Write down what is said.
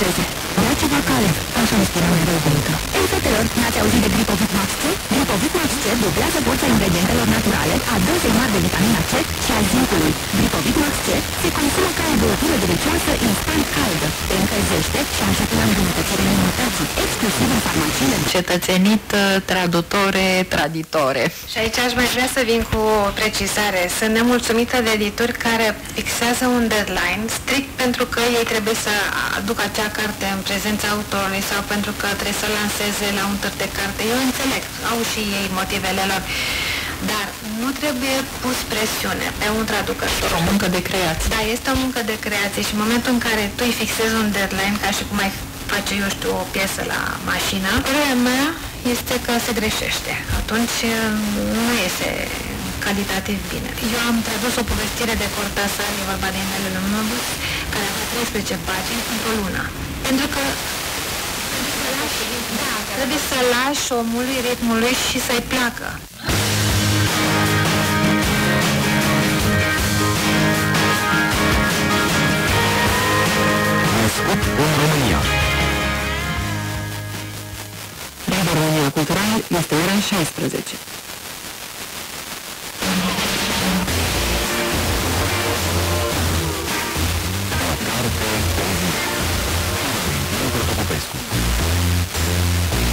încadreze. Ia ceva cald, așa îmi spunea mereu bunica. Ei, fetelor, n-ați auzit de Gripovit Max C? Gripovit Max C dublează forța ingredientelor naturale, a dozei mari de vitamina C și a zincului. Gripovit Max C se consumă ca o băutură delicioasă instant caldă, te încălzește și ajută la îmbunătățirea imunității, exclusiv în farmaciile. Cetățenit, tradutore, traditore. Și aici aș mai vrea să vin cu o precizare. Sunt nemulțumită de editori care fixează un deadline strict pentru că ei trebuie să aducă acea carte în prezența autorului sau pentru că trebuie să lanseze la un târg de carte. Eu înțeleg, au și ei motivele lor. Dar nu trebuie pus presiune pe un traducător. O muncă de creație. Da, este o muncă de creație și în momentul în care tu îi fixezi un deadline, ca și cum ai face, eu știu, o piesă la mașină, părerea mea este că se greșește. Atunci nu iese calitativ bine. Eu am tradus o povestire de Cortázar, e vorba de Inelul Lumnobus, care avea 13 pagini într-o lună. Pentru că da, trebuie să lași omului ritmului și să-i placă. Născut în România Radio România Cultural este ora 16.